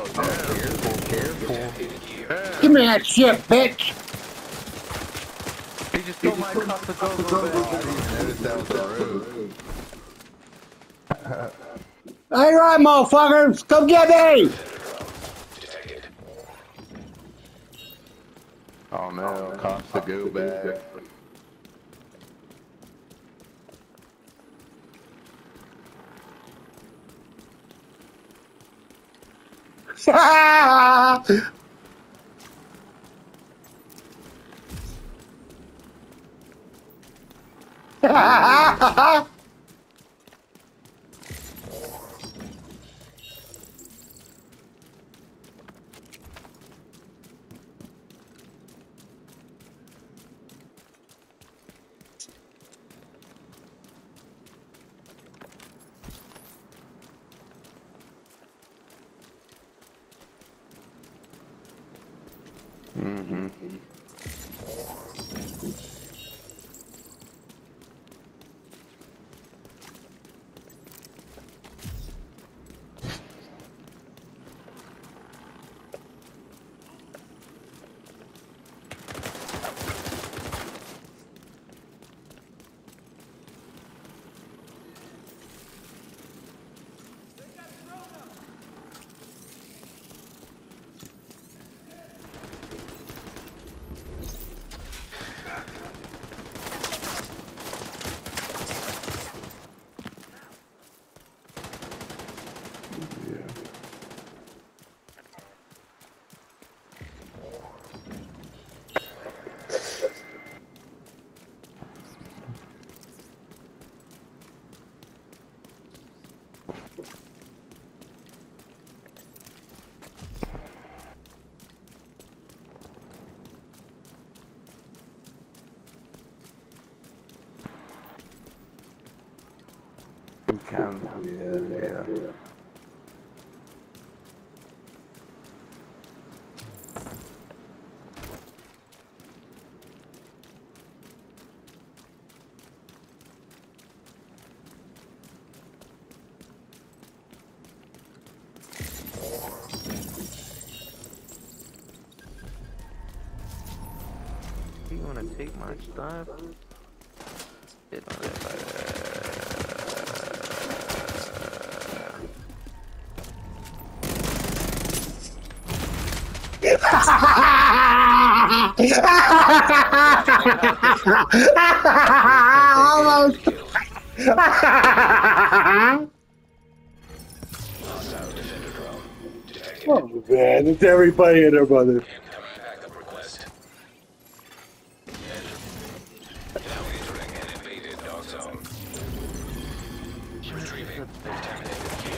Oh, careful, careful. Give me that shit, bitch. He just stole my cup. All right, motherfuckers, come get me! Oh no, cops to go back. Ha ha ha ha! 嗯嗯 can. Yeah, yeah. You wanna take my stuff? Get on that. Almost. oh man, it's everybody and their mother. Retrieving. Contaminated.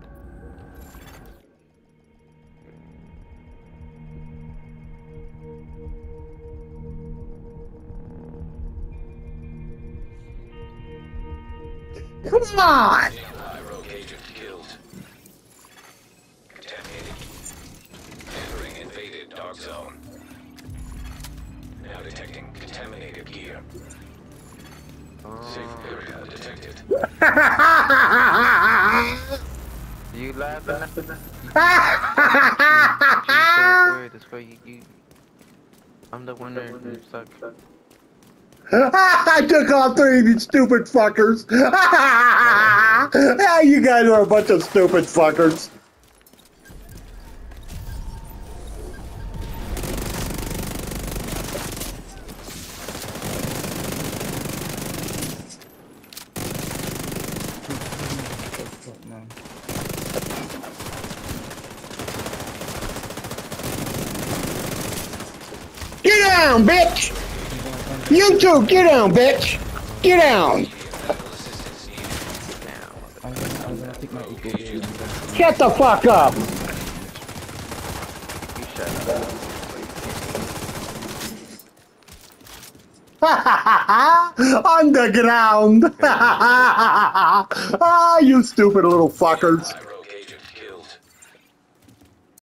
Come on! Now detecting contaminated gear. Safe area detected. you laughing? you, you, you, you, you, you, you, I took all three of you stupid fuckers. you guys are a bunch of stupid fuckers. Get down, bitch! You too, get down, bitch! Get down! Shut the fuck up! Underground! ah, you stupid little fuckers!